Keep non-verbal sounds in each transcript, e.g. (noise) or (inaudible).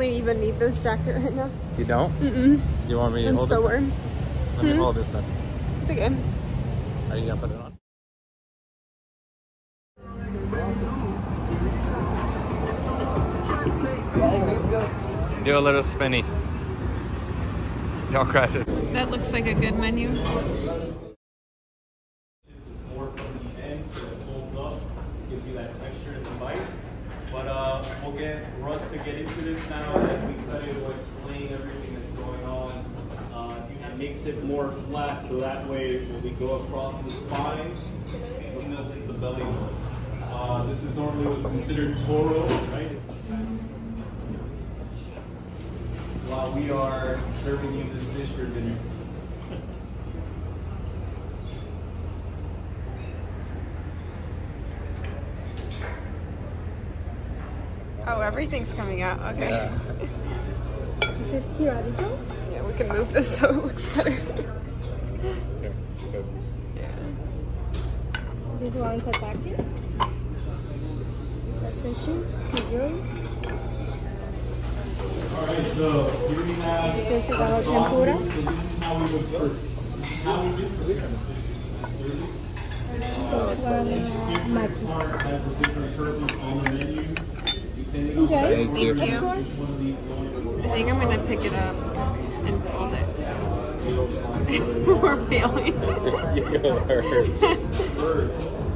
I really even need this jacket right now. You don't? Mm-mm. You want me to I'm hold so it? warm. Let me Hmm? hold it then. It's okay. Are you gonna put it on? Do a little spinny. Don't crash it. That looks like a good menu. It's more from the end, so it folds up, gives you that texture in the bite. But uh, we'll get Russ to get into this now as we cut it, we'll explain everything that's going on. Uh, it makes it more flat, so that way when we go across the spine, it's this is the belly button. Uh, this is normally what's considered toro, right? While we are serving you this dish for dinner. Oh, everything's coming out. Okay. Yeah. This is tiradito. Yeah, we can move this so it looks better. Here, go. This one's tataki. That's sushi. Nigiri. Alright, so here we have This is our tempura. So this is how we would first. This is how we do first. This one, uh, maki. Part has a different purpose on the menu. Depending on Okay. Thank you. Thank you. Of course. one of these going I think I'm gonna pick it up and fold it. (laughs) We're failing. you go first.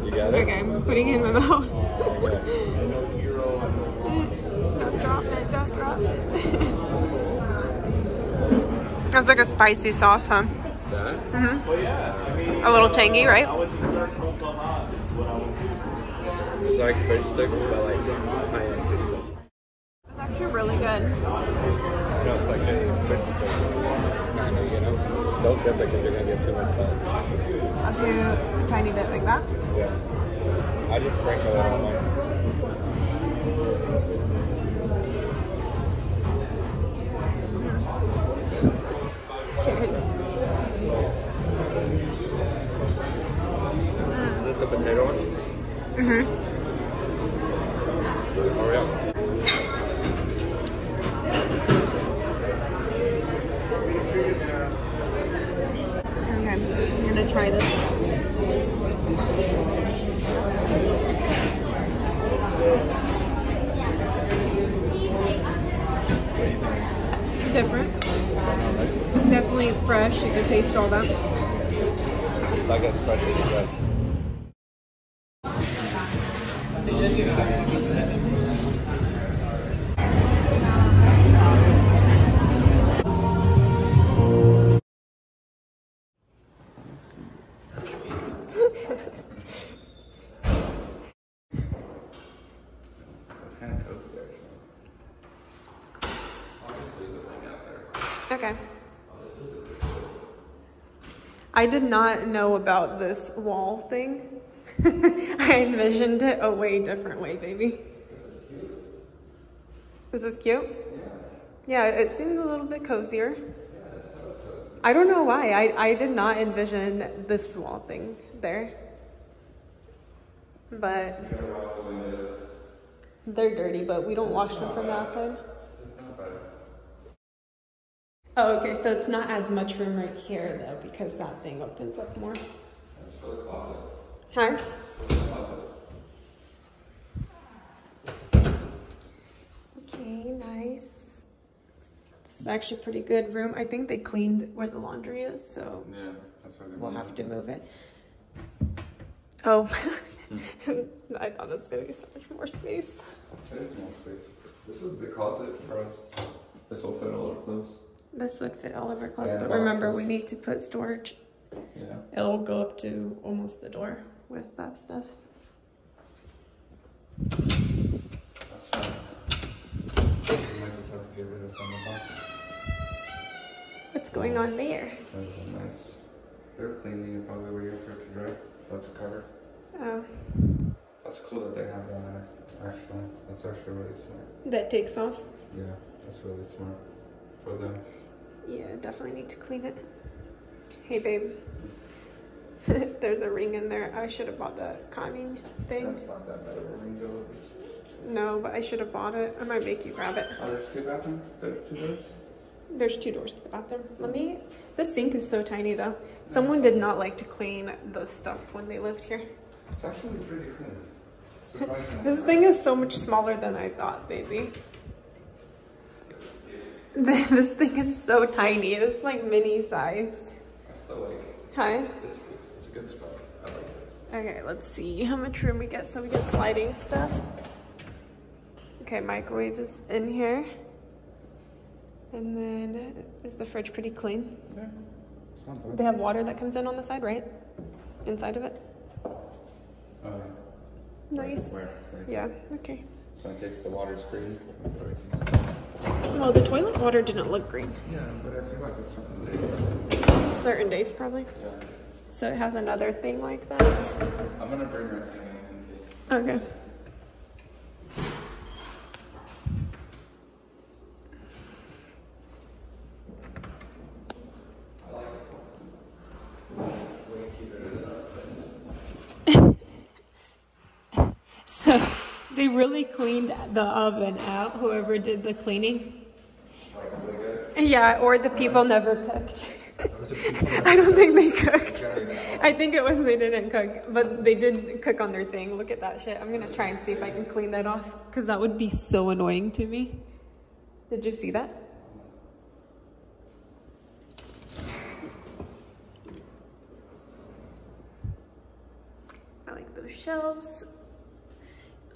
You got it? okay, I'm putting it in my (laughs) mouth. Don't drop it, don't drop it. (laughs) That's like a spicy sauce, huh? That? Mm-hmm. But yeah, I mean, A little tangy, right? I would just start from the hot is what I would do. It's like fish sticks, but like Don't dip it because you're gonna get too much salt. I'll do a tiny bit like that. Yeah. I just sprinkle it on mine. Cheers. Is this the potato one? Mm-hmm. Hurry up. Okay, I'm gonna try this. Different. Definitely fresh. You can taste all that. Like as fresh I did not know about this wall thing. (laughs) I envisioned it a way different way, baby. This is cute. Yeah, it seems a little bit cozier. I don't know why. I, I did not envision this wall thing there. But they're dirty, but we don't wash them from the outside. Oh, okay, so it's not as much room right here though, because that thing opens up more. That's for the closet. Huh? The closet. Okay, nice. This is actually a pretty good room. I think they cleaned where the laundry is, so Yeah, that's what we'll have to move it. Oh, (laughs) I thought that's gonna be so much more space. There's more space. This is the closet for us. This will fit all our clothes. This would fit all of our clothes, And but remember we need to put storage. Yeah. It'll go up to almost the door with that stuff. That's fine. We might just have to get rid of some of the boxes. What's going on there? Are nice. They're clean. You probably were here for it to dry. That's covered. Oh, That's cool that they have that. Actually, that's actually really smart. that takes off. Yeah, that's really smart for them. Yeah, definitely need to clean it. Hey, babe. (laughs) There's a ring in there. I should have bought the calming thing. That's not that bad of a ring though. No, but I should have bought it. I might make you grab it. Oh, there's two bathrooms? There's two doors? There's two doors to the bathroom. Let me. Mm-hmm. The sink is so tiny though. Someone did not like to clean the stuff when they lived here. It's actually pretty clean. (laughs) This thing is so much smaller than I thought, baby. (laughs) This thing is so tiny. It's like mini sized. I still like it. Hi. It's, it's a good spot. I like it. Okay, let's see how much room we get. So we get sliding stuff. Okay, microwave is in here. And then is the fridge pretty clean? Yeah. It's not bad. They have water that comes in on the side, right? Inside of it. Oh, yeah. Nice. Where? Where? Yeah, okay. So in case the water's green, Well, the toilet water didn't look green. Yeah, but I feel like it's something there. Certain days, probably. Yeah. So it has another thing like that. I'm gonna bring her thing in in case. Okay. (laughs) So they really cleaned the oven out, whoever did the cleaning. Yeah, or the people never cooked. (laughs) I don't think they (laughs) cooked. I think it was they didn't cook, but they did cook on their thing. Look at that shit. I'm gonna try and see if I can clean that off because that would be so annoying to me. Did you see that? I like those shelves.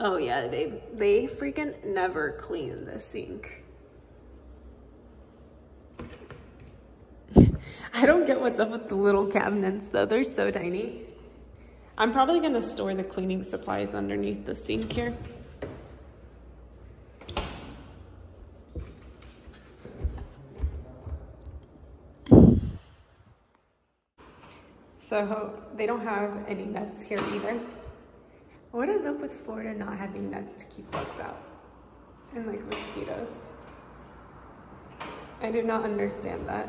Oh yeah, they they freaking never clean the sink. I don't get what's up with the little cabinets though. They're so tiny. I'm probably gonna store the cleaning supplies underneath the sink here. So they don't have any nets here either. What is up with Florida not having nets to keep bugs out? And like mosquitoes. I do not understand that.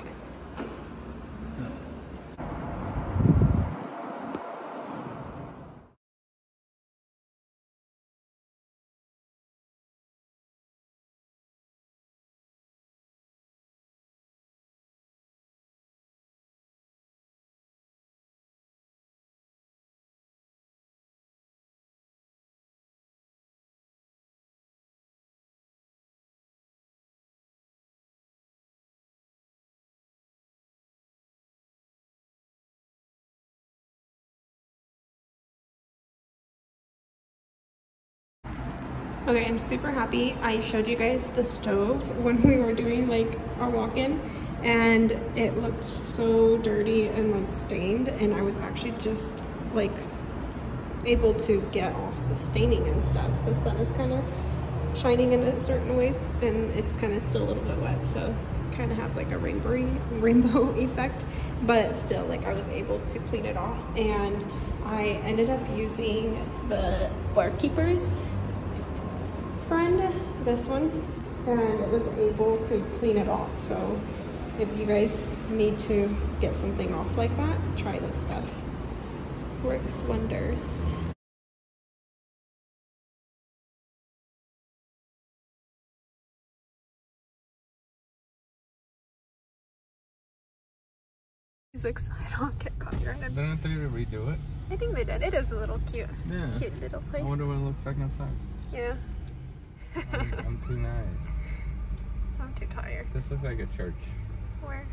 Okay, I'm super happy. I showed you guys the stove (laughs) when we were doing like our walk-in and it looked so dirty and like stained and I was actually just like able to get off the staining and stuff. The sun is kind of shining in it certain ways and it's kind of still a little bit wet so kind of has like a rainbow (laughs) rainbow effect but still like I was able to clean it off and I ended up using the Bar Keepers Friend, this one, and it was able to clean it off. So if you guys need to get something off like that, try this stuff. Works wonders. Music's I don't get copyrighted. Didn't they redo it? I think they did. It is a little cute, Yeah. cute little place. I wonder what it looks like inside. Yeah, I'm, I'm too nice. (laughs) I'm too tired. This looks like a church. Where?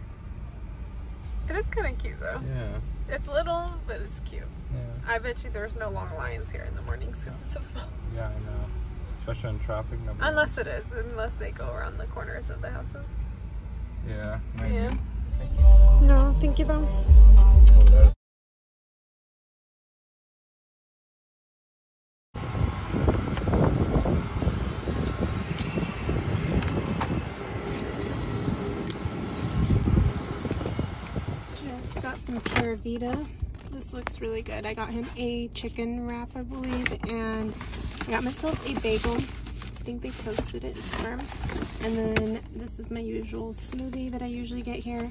It is kind of cute though. Yeah. It's little, but it's cute. Yeah. I bet you there's no long lines here in the mornings because it's so small. Yeah, I know. Especially in traffic. Nobody Unless it is, unless they go around the corners of the houses. Yeah. maybe. Yeah. Thank you. No, thank you though. Oh, that's- Just got This looks really good. I got him a chicken wrap, I believe, and I got myself a bagel. I think they toasted it, firm. And then this is my usual smoothie that I usually get here.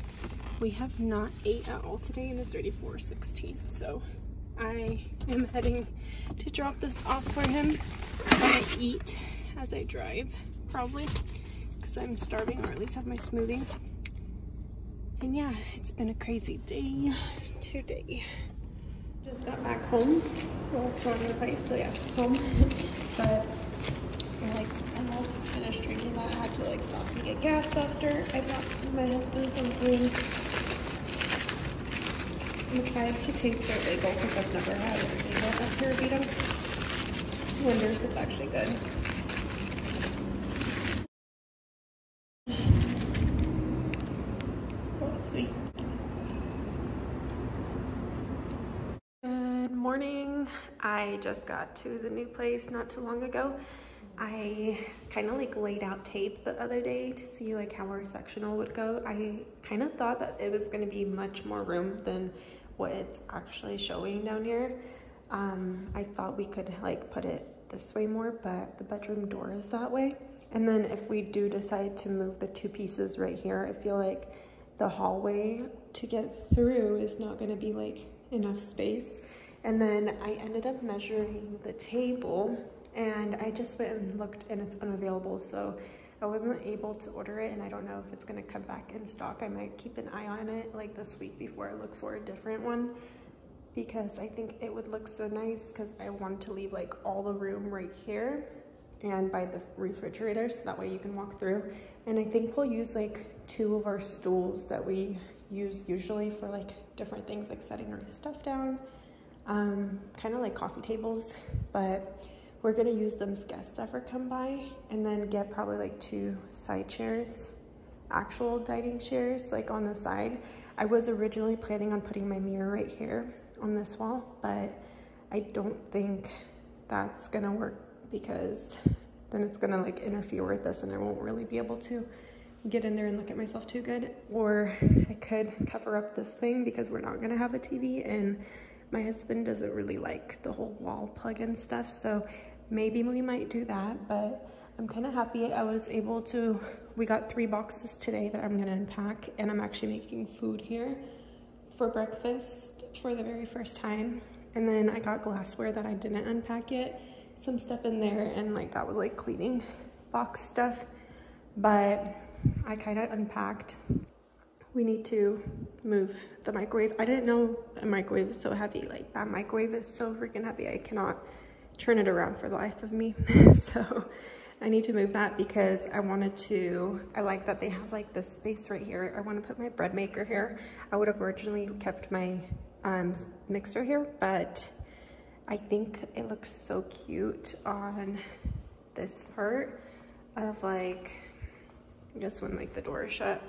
We have not ate at all today, and it's already 4.16, so I am (laughs) heading to drop this off for him. I'm gonna eat as I drive, probably, because I'm starving or at least have my smoothie. And yeah, it's been a crazy day today. Just got back home. Well, from the place, so yeah, home. but I'm like almost finished drinking that. I had to like stop and get gas after I bought my husband some food. I'm trying to taste their bagel because I've never had a bagel at Pura Wonder if it's actually good. Well, let's see. Good morning. Just got to the new place not too long ago. I kind of like laid out tape the other day to see like how our sectional would go. I kind of thought that it was going to be much more room than what it's actually showing down here. Um, I thought we could like put it this way more, but the bedroom door is that way. And then if we do decide to move the two pieces right here, I feel like the hallway to get through is not going to be like enough space. And then I ended up measuring the table and I just went and looked and it's unavailable. So I wasn't able to order it and I don't know if it's gonna come back in stock. I might keep an eye on it like this week before I look for a different one because I think it would look so nice because I want to leave like all the room right here and by the refrigerator so that way you can walk through. And I think we'll use like two of our stools that we use usually for like different things like setting our stuff down, um, kind of like coffee tables, but we're gonna use them if guests ever come by and then get probably like two side chairs, actual dining chairs like on the side. I was originally planning on putting my mirror right here on this wall, but I don't think that's gonna work because then it's gonna like interfere with this and I won't really be able to get in there and look at myself too good. Or I could cover up this thing because we're not gonna have a TV and my husband doesn't really like the whole wall plug-in stuff. So maybe we might do that, but I'm kind of happy I was able to, we got three boxes today that I'm gonna unpack and I'm actually making food here for breakfast for the very first time. And then I got glassware that I didn't unpack yet, some stuff in there and like that was like cleaning box stuff. But I kind of unpacked. We need to move the microwave. I didn't know a microwave is so heavy. Like that microwave is so freaking heavy. I cannot turn it around for the life of me. (laughs) so I need to move that because I wanted to, I like that they have like this space right here. I want to put my bread maker here. I would have originally kept my um, mixer here, but I think it looks so cute on this part of like, I guess when like the door is shut.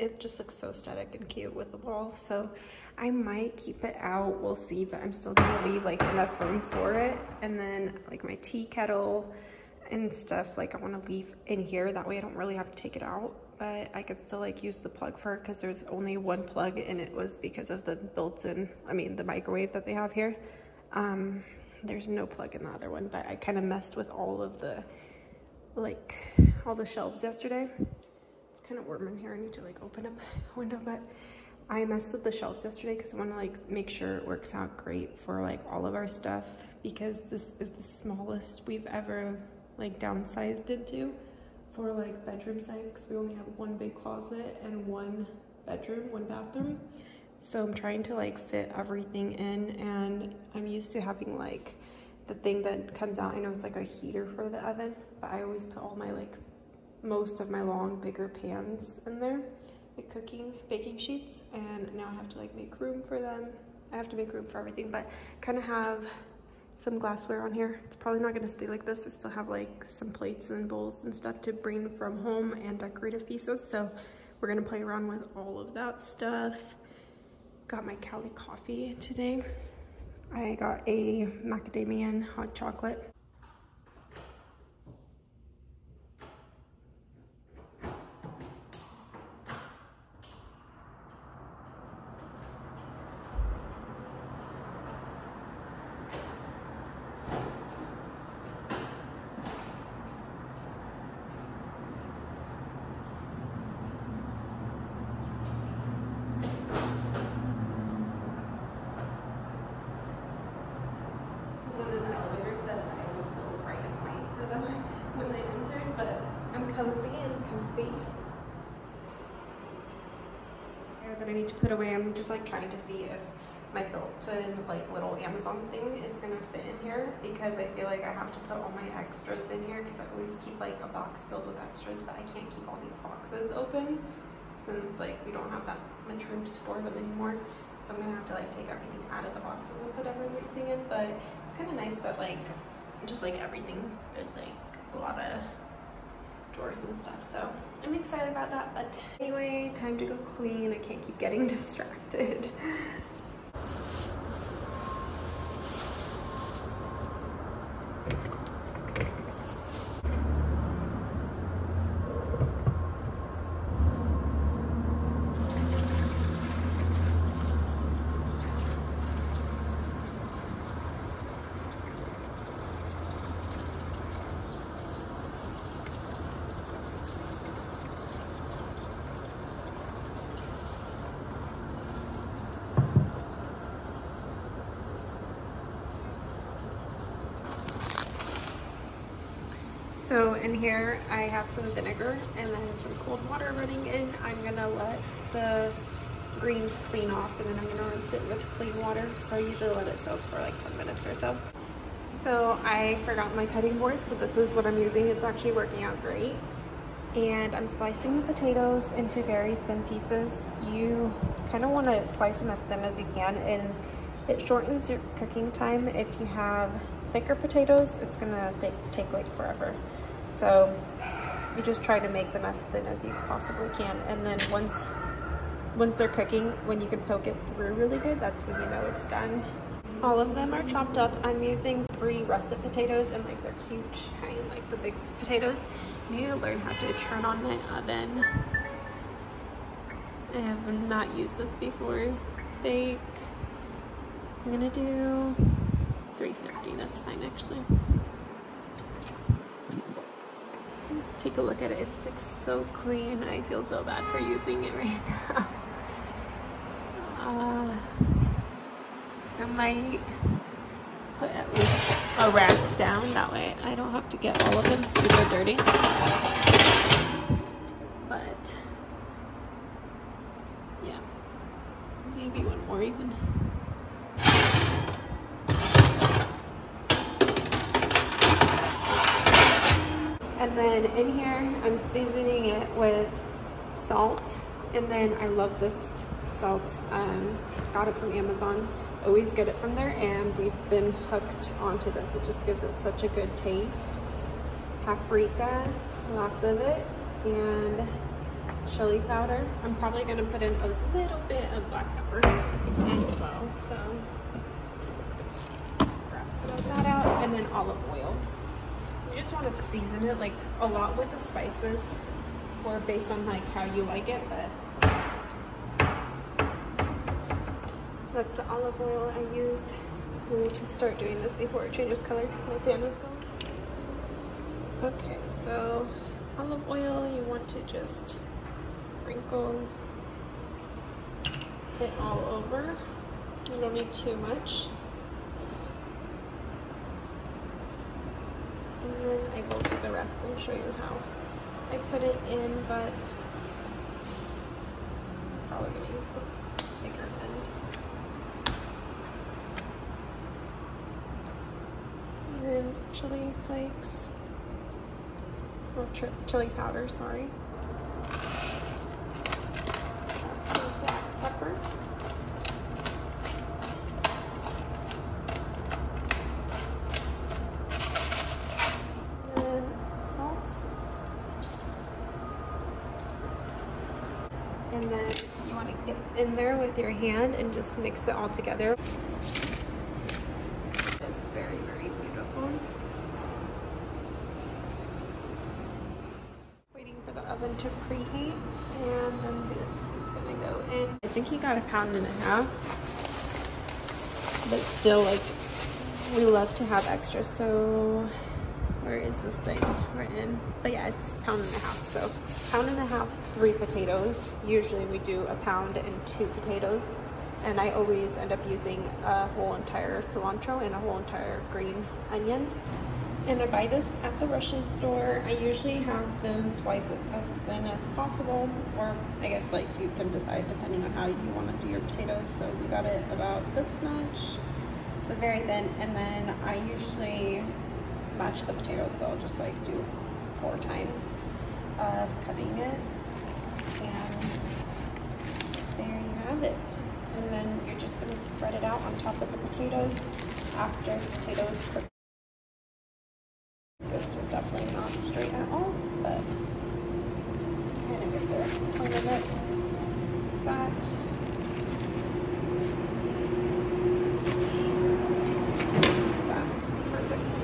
It just looks so aesthetic and cute with the wall. So I might keep it out. We'll see, but I'm still gonna leave like enough room for it. And then like my tea kettle and stuff, like I wanna leave in here. That way I don't really have to take it out, but I could still like use the plug for it because there's only one plug and it was because of the built-in, I mean the microwave that they have here. Um, there's no plug in the other one, but I kind of messed with all of the, like all the shelves yesterday kind of warm in here. I need to like open up a (laughs) window, but I messed with the shelves yesterday because I want to like make sure it works out great for like all of our stuff because this is the smallest we've ever like downsized into for like bedroom size because we only have one big closet and one bedroom, one bathroom. So I'm trying to like fit everything in and I'm used to having like the thing that comes out. I know it's like a heater for the oven, but I always put all my like most of my long, bigger pans in there, like cooking, baking sheets, and now I have to like make room for them. I have to make room for everything, but kind of have some glassware on here. It's probably not gonna stay like this. I still have like some plates and bowls and stuff to bring from home and decorative pieces. So we're gonna play around with all of that stuff. Got my Cali coffee today. I got a macadamia hot chocolate. comfy and comfy. Hair that I need to put away. I'm just like trying to see if my built-in like little Amazon thing is gonna fit in here because I feel like I have to put all my extras in here because I always keep like a box filled with extras but I can't keep all these boxes open since like we don't have that much room to store them anymore so I'm gonna have to like take everything out of the boxes and put everything in but it's kind of nice that like just like everything there's like a lot of drawers and stuff. So I'm excited about that. But anyway, time to go clean. I can't keep getting (laughs) distracted. So in here I have some vinegar and then some cold water running in. I'm gonna let the greens clean off and then I'm gonna rinse it with clean water. So I usually let it soak for like 10 minutes or so. So I forgot my cutting board, so this is what I'm using. It's actually working out great. And I'm slicing the potatoes into very thin pieces. You kind of want to slice them as thin as you can and it shortens your cooking time. If you have thicker potatoes, it's gonna take like forever. So you just try to make them as thin as you possibly can. And then once once they're cooking, when you can poke it through really good, that's when you know it's done. All of them are chopped up. I'm using three russet potatoes and like they're huge, kind like the big potatoes. I need to learn how to turn on my oven. I have not used this before. Bake. I'm gonna do 350, that's fine actually. Let's take a look at it. It's like so clean. I feel so bad for using it (laughs) right now. Uh, I might put at least a rack down. That way I don't have to get all of them super dirty. But yeah, maybe one more even. And then in here, I'm seasoning it with salt. And then I love this salt. Um, got it from Amazon. Always get it from there. And we've been hooked onto this. It just gives it such a good taste. Paprika, lots of it. And chili powder. I'm probably going to put in a little bit of black pepper as well. So grab some of that out. And then olive oil. Just want to season it like a lot with the spices or based on like how you like it, but that's the olive oil I use. We need to start doing this before it changes color my fan is going. Okay, so olive oil, you want to just sprinkle it all over. You don't need too much. and then I will do the rest and show you how I put it in, but I'm probably going to use the bigger end. And then chili flakes, or chili powder, sorry. That's black pepper. and then you want to get in there with your hand and just mix it all together. It's very, very beautiful. Waiting for the oven to preheat and then this is gonna go in. I think he got a pound and a half, but still like we love to have extra so where is this thing written? But yeah, it's pound and a half. So pound and a half, three potatoes. Usually we do a pound and two potatoes. And I always end up using a whole entire cilantro and a whole entire green onion. And I buy this at the Russian store. I usually have them slice it as thin as possible, or I guess like you can decide depending on how you want to do your potatoes. So we got it about this much, so very thin. And then I usually match the potatoes, so I'll just like do four times of cutting it. And there you have it. And then you're just gonna spread it out on top of the potatoes after the potatoes cook. This was definitely not straight at all, but kind of get the point of it. That. That's perfect.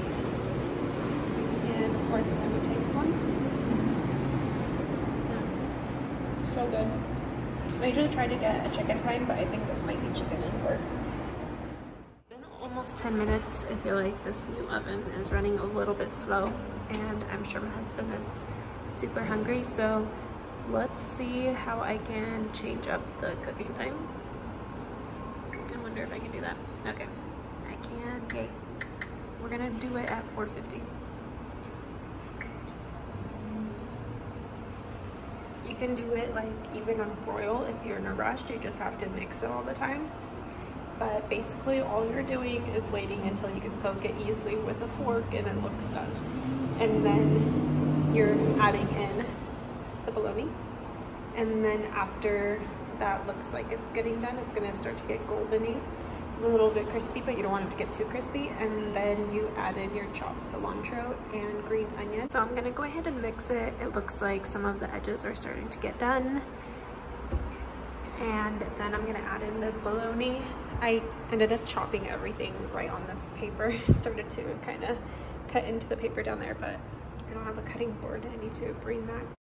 And of course, I'm going to taste one. Mm, Good. I usually try to get a chicken kind, but I think this might be chicken and pork. Been almost 10 minutes. I feel like this new oven is running a little bit slow and I'm sure my husband is super hungry. So let's see how I can change up the cooking time. I wonder if I can do that. Okay, I can. Okay, we're gonna do it at 450. You can do it like even on broil if you're in a rush. You just have to mix it all the time. But basically all you're doing is waiting until you can poke it easily with a fork and it looks done. And then you're adding in the bologna. And then after that looks like it's getting done, it's gonna start to get goldeny, a little bit crispy, but you don't want it to get too crispy. And then you add in your chopped cilantro and green onion. So I'm gonna go ahead and mix it. It looks like some of the edges are starting to get done. And then I'm gonna add in the bologna. I ended up chopping everything right on this paper. (laughs) Started to kind of cut into the paper down there, but I don't have a cutting board. I need to bring that.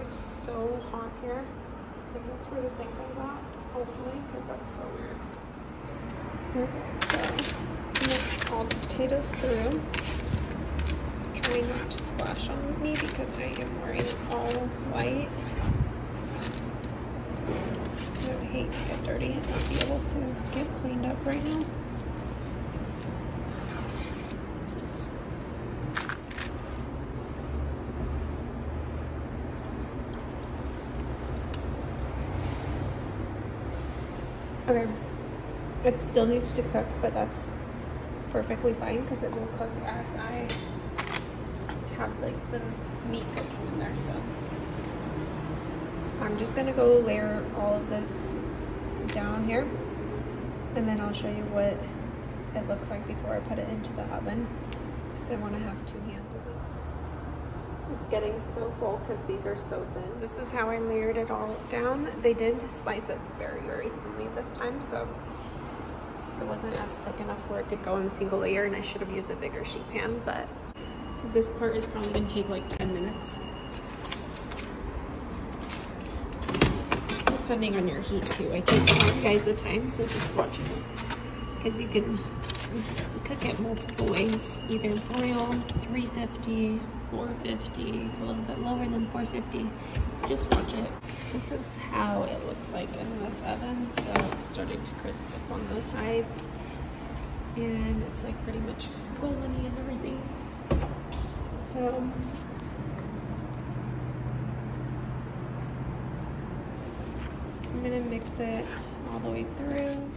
Is so hot here. That's where the thing comes out, hopefully, because that's so weird. Okay, so mix all the potatoes through. Trying not to splash on me because I am wearing all white. I would hate to get dirty and not be able to get cleaned up right now. It still needs to cook, but that's perfectly fine because it will cook as I have like the meat cooking in there. So I'm just gonna go layer all of this down here, and then I'll show you what it looks like before I put it into the oven because I want to have two hands of it. It's getting so full because these are so thin. This is how I layered it all down. They did slice it very, very thinly this time, so it wasn't as thick enough where it could go in a single layer and I should have used a bigger sheet pan, but so this part is probably gonna take like 10 minutes. Depending on your heat too. I can't tell you guys the time, so just watch it. Because you can cook it multiple ways. Either broil, 350, 450, a little bit lower than 450. So just watch it. This is how it looks like in this oven. So it's starting to crisp up on those sides. And it's like pretty much goldeny and everything. So I'm gonna mix it all the way through.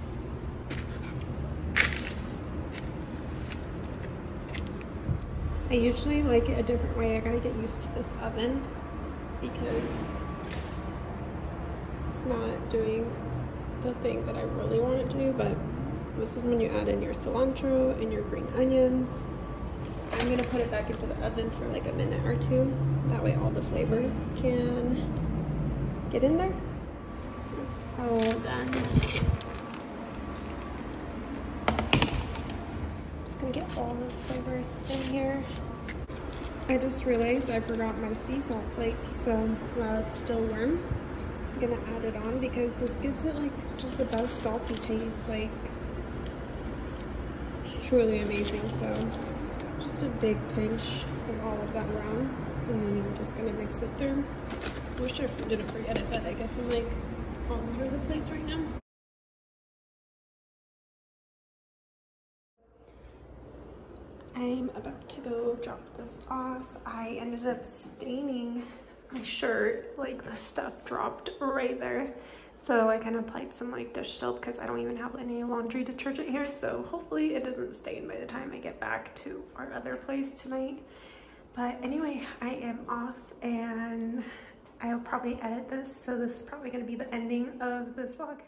I usually like it a different way. I gotta get used to this oven because it's not doing the thing that I really want it to do, but this is when you add in your cilantro and your green onions. I'm gonna put it back into the oven for like a minute or two. That way all the flavors can get in there. All done. Just gonna get all those flavors in here. I just realized I forgot my sea salt flakes, so while it's still warm, I'm gonna add it on because this gives it like just the best salty taste. Like, it's truly amazing. So, just a big pinch of all of that around and then I'm just gonna mix it through. I wish I didn't forget it, but I guess I'm like all over the place right now. I'm about to go drop this off. I ended up staining my shirt, like the stuff dropped right there. So I kind of applied some like dish soap because I don't even have any laundry detergent here. So hopefully it doesn't stain by the time I get back to our other place tonight. But anyway, I am off and I'll probably edit this. So this is probably gonna be the ending of this vlog.